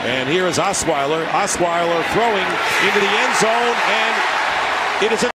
And here is Osweiler. Osweiler throwing into the end zone, and it is a